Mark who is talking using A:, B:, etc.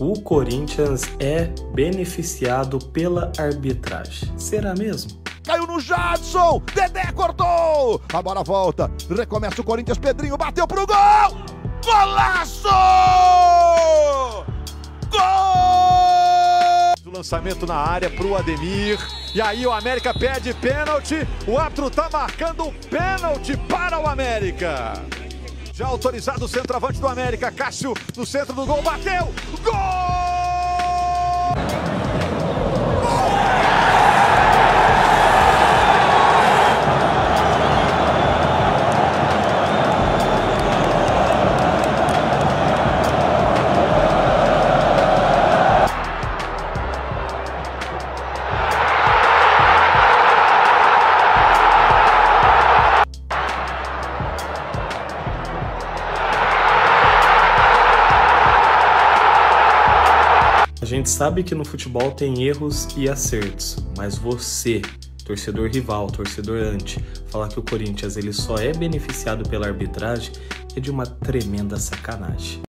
A: o Corinthians é beneficiado pela arbitragem. Será mesmo?
B: Caiu no Jadson! Dedé cortou! A bola volta. Recomeça o Corinthians. Pedrinho bateu pro gol! Golaço! Gol!
C: O lançamento na área pro Ademir. E aí o América pede pênalti. O árbitro tá marcando o pênalti para o América. Já autorizado o centroavante do América. Cássio no centro do gol. Bateu! Gol!
A: Gente sabe que no futebol tem erros e acertos, mas você, torcedor rival, torcedor anti, falar que o Corinthians ele só é beneficiado pela arbitragem é de uma tremenda sacanagem.